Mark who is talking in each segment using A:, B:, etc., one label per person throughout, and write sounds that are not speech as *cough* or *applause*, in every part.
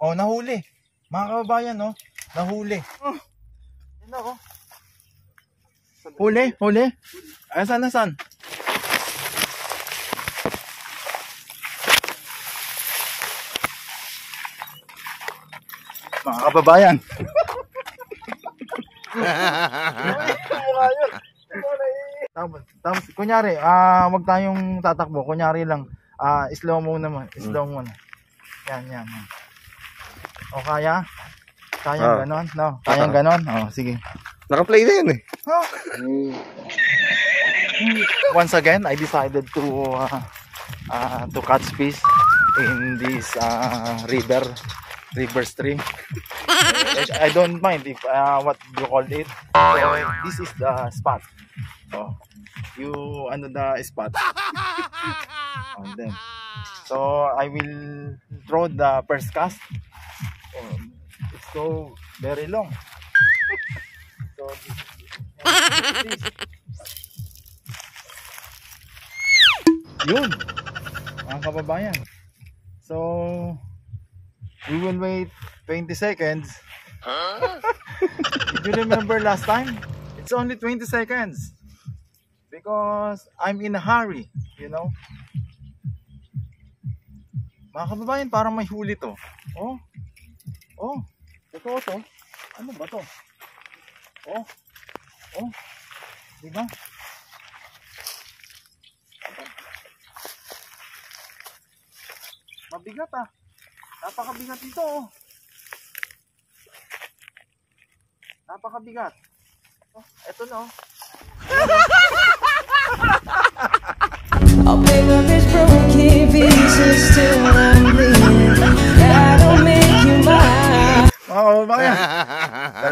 A: Oh, nahuli. Mga kababayan, no? Nahuli. Oh. Yan na, oh. Huli, huli. Asan, asan? Mga kababayan. *laughs* Tapos, tapos kunyari, ah, wag tayong tatakbo. Kunyari lang, ah, slow mo naman, slow mo na. Yan, yan, yan. O kaya? Kaya
B: Ah.
A: ganon? No, kaya ganon? Oh, sige.
B: Naka-play na yun eh.
A: Oh. Once again, I decided to uh, uh, to catch fish in this uh, river river stream. I don't mind if uh, what you call it. So, this is the spot. Oh, you ano the spot. *laughs* oh, then. So I will throw the first cast. So very long. so this is this. Yun. Mga kababayan. So, we will wait 20 seconds. If you remember last time, it's only 20 seconds. Because I'm in a hurry, you know. Mga kababayan, parang may huli to. Oh. Oh. Totoo to. Ano ba to? Oh. Oh. Diba? Mabigat ah. Napakabigat nito oh. Napakabigat. Oh, eto na oh. *laughs*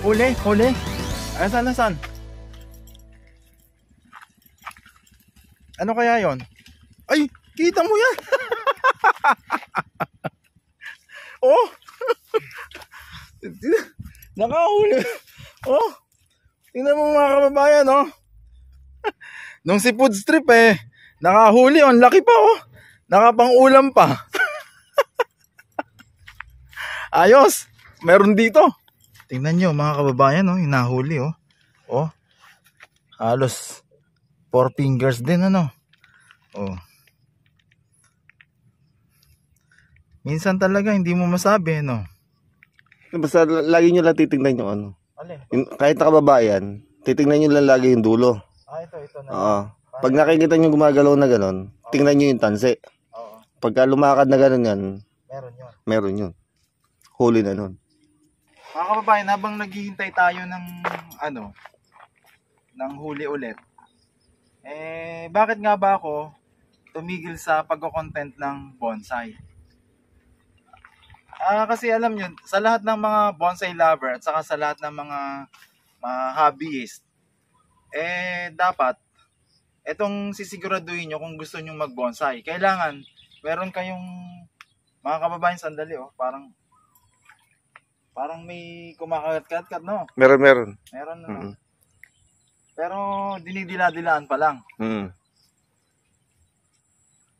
A: Huli, huli. Asan, asan? Ano kaya yon? Ay, kita mo yan. *laughs* oh. *laughs* Nakahuli. Oh. Tingnan mo mga kababayan, oh. *laughs* Nung si food strip eh, nakahuli, oh. Laki pa, oh. Nakapang ulam pa. Ayos. Meron dito. Tingnan nyo mga kababayan, oh, hinahuli, oh. Oh. Halos four fingers din, ano. Oh. Minsan talaga hindi mo masabi, no.
B: Basta lagi nyo lang titignan yung ano.
A: Alin?
B: Yung, kahit nakababayan, titignan nyo lang lagi yung dulo.
A: Ah, ito, ito na.
B: Oo. Pag nakikita nyo gumagalaw na ganon, tingnan nyo yung tanse.
A: Oo,
B: Pagka lumakad na ganon yan,
A: meron yun.
B: meron yun. Huli na nun.
A: Mga kababayan, habang naghihintay tayo ng ano, ng huli ulit, eh, bakit nga ba ako tumigil sa pagko-content ng bonsai? Ah, kasi alam nyo, sa lahat ng mga bonsai lover at saka sa lahat ng mga, mga hobbyist, eh, dapat, etong sisiguraduhin nyo kung gusto nyo mag-bonsai. Kailangan, meron kayong, mga kababayan, sandali, oh, parang, parang may kumakagat-kat, no?
B: Meron, meron.
A: Meron, no?
B: Mm.
A: Pero, dinidila-dilaan pa lang.
B: Mm.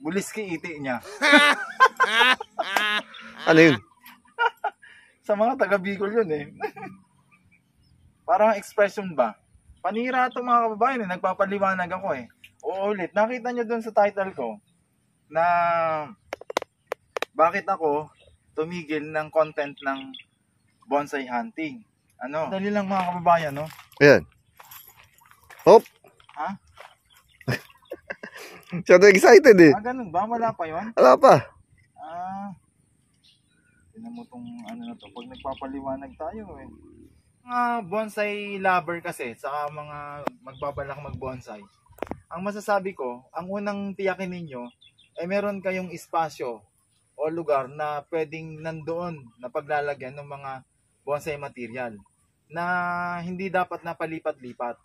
A: Bulis ki iti niya. *laughs*
B: Ano yun? *laughs*
A: Sa mga taga Bicol yun eh. *laughs* Parang expression ba? Panira to mga kababayan eh. Nagpapaliwanag ako eh. Oo ulit. Nakita nyo dun sa title ko na bakit ako tumigil ng content ng bonsai hunting. Ano? Dali lang mga kababayan, no?
B: Ayan. Hop!
A: Ha? *laughs*
B: Siya excited eh.
A: Ah, ganun ba? Wala pa yun?
B: Wala pa.
A: Ah. Tingnan mo tong ano na to. Pag nagpapaliwanag tayo eh. mga bonsai lover kasi, saka mga magbabalak mag-bonsai, ang masasabi ko, ang unang tiyakin ninyo, ay meron kayong espasyo o lugar na pwedeng nandoon na paglalagyan ng mga bonsai material na hindi dapat na palipat-lipat.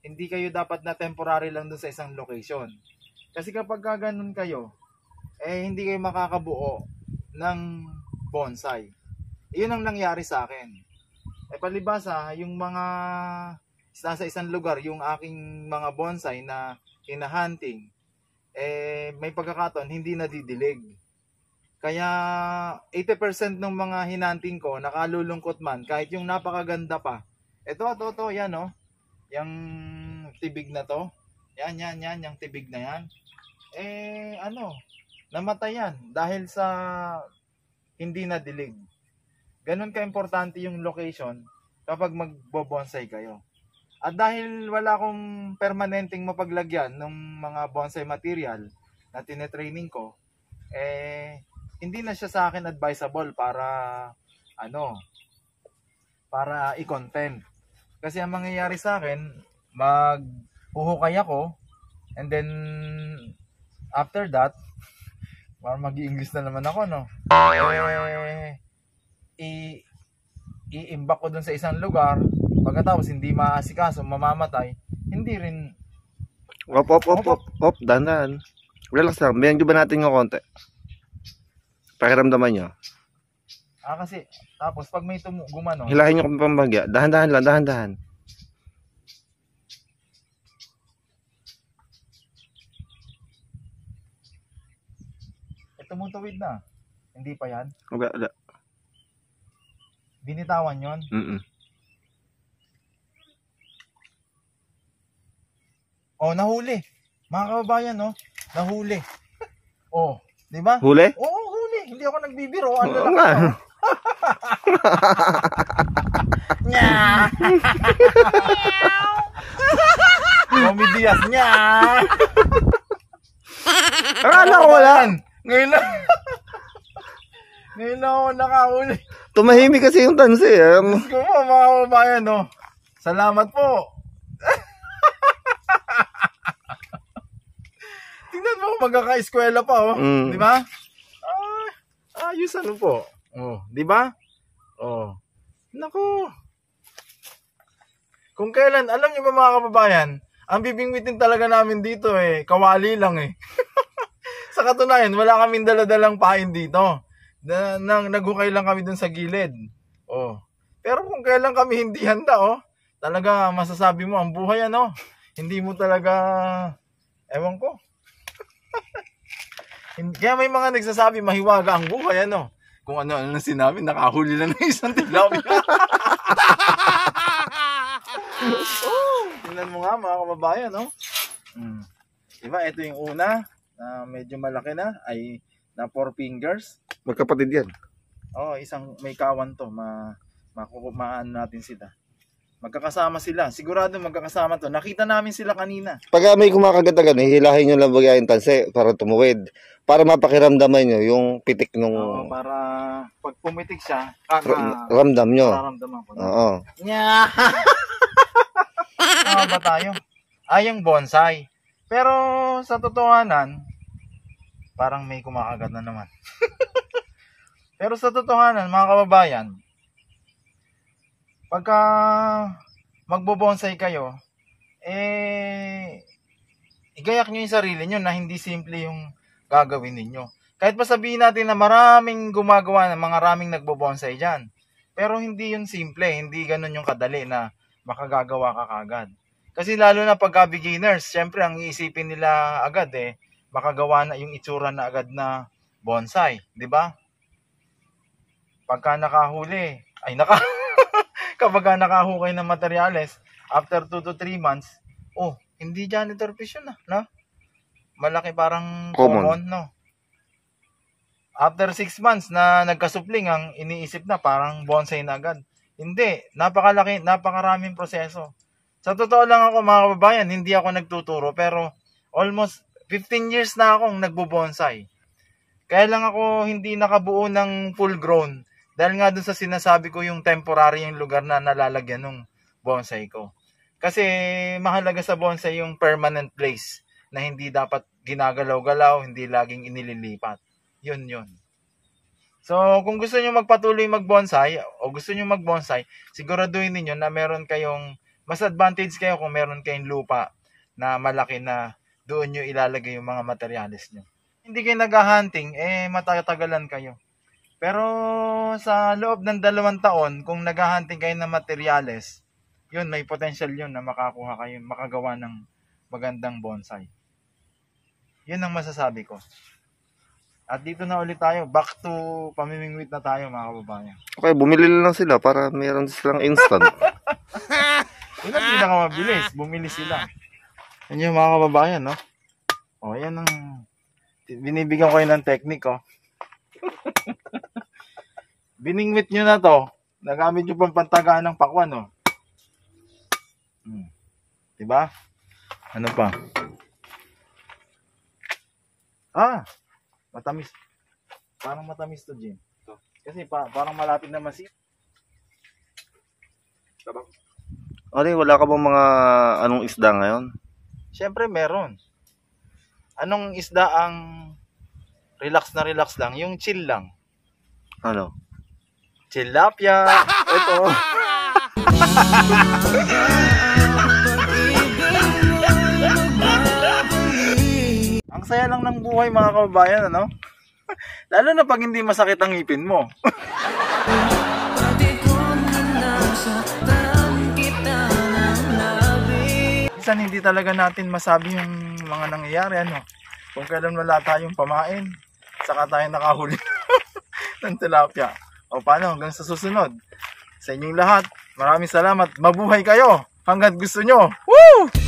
A: Hindi kayo dapat na temporary lang doon sa isang location. Kasi kapag ka ganun kayo, eh hindi kayo makakabuo ng bonsai. Iyon ang nangyari sa akin. Eh palibasa, yung mga nasa isang lugar, yung aking mga bonsai na hinahunting, eh may pagkakataon hindi nadidilig. Kaya 80% ng mga hinanting ko nakalulungkot man kahit yung napakaganda pa. Ito, ito, ito, yan oh. Yung tibig na to. Yan, yan, yan, yung tibig na yan. Eh, ano, namatay yan dahil sa hindi nadilig. Ganon ka-importante yung location kapag magbo-bonsai kayo. At dahil wala akong permanenteng mapaglagyan ng mga bonsai material na tinetraining ko, eh, hindi na siya sa akin advisable para, ano, para i-content. Kasi ang mangyayari sa akin, maghuhukay ako, and then, after that, *laughs* para mag-i-English na naman ako, no? Eh, i iimbak ko dun sa isang lugar, pagkatapos hindi maasikaso, mamamatay, hindi rin,
B: Op, op, op, op, op, dahan Relax lang. Bigyan ba natin yung konti? Pakiramdaman nyo.
A: ah kasi, tapos pag may tumu- gumano,
B: Hilahin nyo kung pambagya. Dahan-dahan lang, dahan-dahan.
A: eh, na. Hindi pa yan.
B: Wala, wala.
A: Binitawan yon
B: Mm-mm.
A: Oh, nahuli. Mga kababayan, no? Nahuli. *laughs* oh, di ba?
B: Huli?
A: Oo, huli. Hindi ako nagbibiro. Ano
B: Oo
A: lang
B: nga.
A: ako. *laughs* Nya! Tommy Diaz, nya!
B: Akala ko wala.
A: Ngayon lang. Ngayon lang ako nakahuli.
B: Tumahimik kasi yung tansi. Eh.
A: Diyos ko po, mga kababayan, no? Salamat po. *laughs* Tingnan mo, magkaka-eskwela pa, oh.
B: Mm.
A: Di ba? Ayos ano po. Oh, di ba? Oh. Naku. Kung kailan, alam niyo ba mga kababayan, ang bibingwitin talaga namin dito eh, kawali lang eh. *laughs* sa katunayan, wala kaming daladalang pain dito. Na, nang naghukay lang kami dun sa gilid. Oh. Pero kung kailan kami hindi handa, oh, talaga masasabi mo, ang buhay ano, hindi mo talaga, ewan ko. *laughs* Kaya may mga nagsasabi, mahiwaga ang buhay, ano. Kung ano-ano na sinabi, nakahuli lang ng isang tilapia. oh, *laughs* tingnan mo nga mga kababayan, no? Mm. Diba, ito yung una, na medyo malaki na, ay na four fingers.
B: Magkapatid yan.
A: Oh, isang may kawan to, ma makukumaan natin sila. Magkakasama sila. Sigurado magkakasama to. Nakita namin sila kanina.
B: Pag ah, may kumakagat na gano'n, hihilahin nyo lang bagay yung tansi para tumuwid. Para mapakiramdaman nyo yung pitik nung
A: Oo, para pag pumitik siya, ah,
B: ra-
A: na,
B: ramdam nyo.
A: nararamdaman ko.
B: Oo.
A: Nya. *laughs* Ah, ba tayo? Ay, yung bonsai. Pero sa totohanan, parang may kumakagat na naman. *laughs* Pero sa totohanan, mga kababayan, pagka magbo-bonsai kayo, eh, igayak nyo yung sarili nyo na hindi simple yung gagawin ninyo. Kahit pa sabihin natin na maraming gumagawa na mga raming nagbo-bonsai dyan. Pero hindi yun simple, hindi ganun yung kadali na makagagawa ka kagad. Kasi lalo na pagka beginners, syempre ang iisipin nila agad eh, makagawa na yung itsura na agad na bonsai, di ba? Pagka nakahuli, ay naka, *laughs* kapag nakahukay ng materyales, after 2 to 3 months, oh, hindi janitor fish yun ah, no? Malaki parang
B: Common.
A: common, no? After 6 months na nagkasupling, ang iniisip na parang bonsai na agad. Hindi, napakalaki, napakaraming proseso. Sa totoo lang ako mga kababayan, hindi ako nagtuturo pero almost 15 years na akong nagbo-bonsai. Kaya lang ako hindi nakabuo ng full grown Dahil nga dun sa sinasabi ko yung temporary yung lugar na nalalagyan ng bonsai ko. Kasi mahalaga sa bonsai yung permanent place na hindi dapat ginagalaw-galaw, hindi laging inililipat. Yun yun. So, kung gusto nyo magpatuloy mag-bonsai o gusto nyo mag-bonsai, siguraduhin niyo na meron kayong mas advantage kayo kung meron kayong lupa na malaki na doon nyo ilalagay yung mga materyales nyo. Hindi kayo nag-hunting, eh matatagalan kayo. Pero sa loob ng dalawang taon, kung nag-hunting kayo ng materyales, yun, may potential yun na makakuha kayo, makagawa ng magandang bonsai. Yun ang masasabi ko. At dito na ulit tayo, back to pamimingwit na tayo mga kababayan.
B: Okay, bumili lang sila para meron silang instant. *laughs*
A: Yun ang pinakamabilis, bumili sila. Yan yung mga kababayan, no? O, yan ang binibigyan ko kayo ng technique, oh. Biningwit nyo na to. Nagamit nyo pang pantagaan ng pakwan, oh. Hmm. Diba? Ano pa? Ah! Matamis. Parang matamis to, Jim. Kasi pa, parang malapit na masi.
B: Ano, wala ka bang mga anong isda ngayon?
A: Siyempre meron. Anong isda ang relax na relax lang? Yung chill lang.
B: Ano?
A: Tilapia. Ito. ang saya lang ng buhay mga kababayan, ano? Lalo na pag hindi masakit ang ngipin mo. Minsan hindi talaga natin masabi yung mga nangyayari, ano? Kung kailan wala tayong pamain, saka tayo nakahuli *laughs* ng tilapia. O paano, hanggang sa susunod. Sa inyong lahat, maraming salamat. Mabuhay kayo hanggat gusto nyo. Woo!